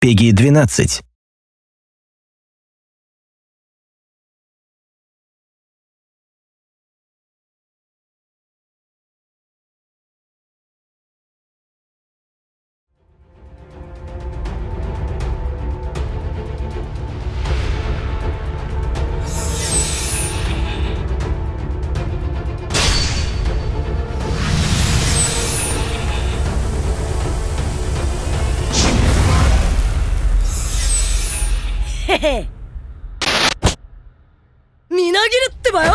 Пеги-12. みなぎるってばよ。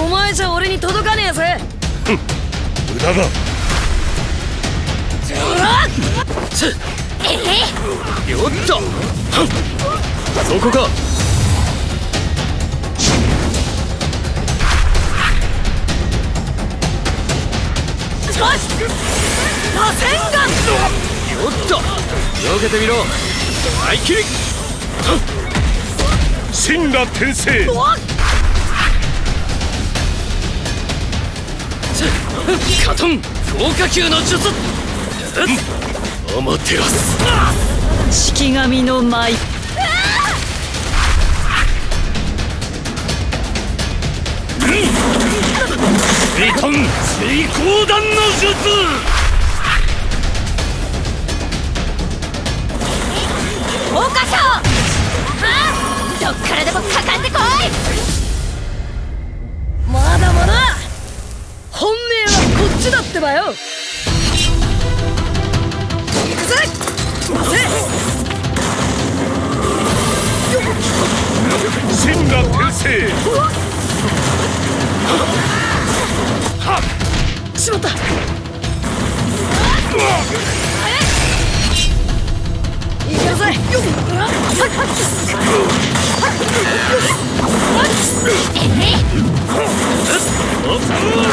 お前じゃ俺に届かねえぜ。無駄だ。よっと。そこかと避けてみろ。合切り神羅転生カトン強化球の術。アマテラス式神の舞。リトン水光弾の術だよ行くぜ待て神羅転生しまったいけるぜ止まれど根性だ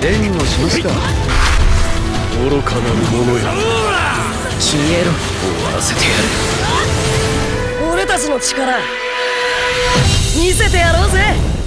援護しますか。愚かなる者よ消えろ。終わらせてやる。俺たちの力見せてやろうぜ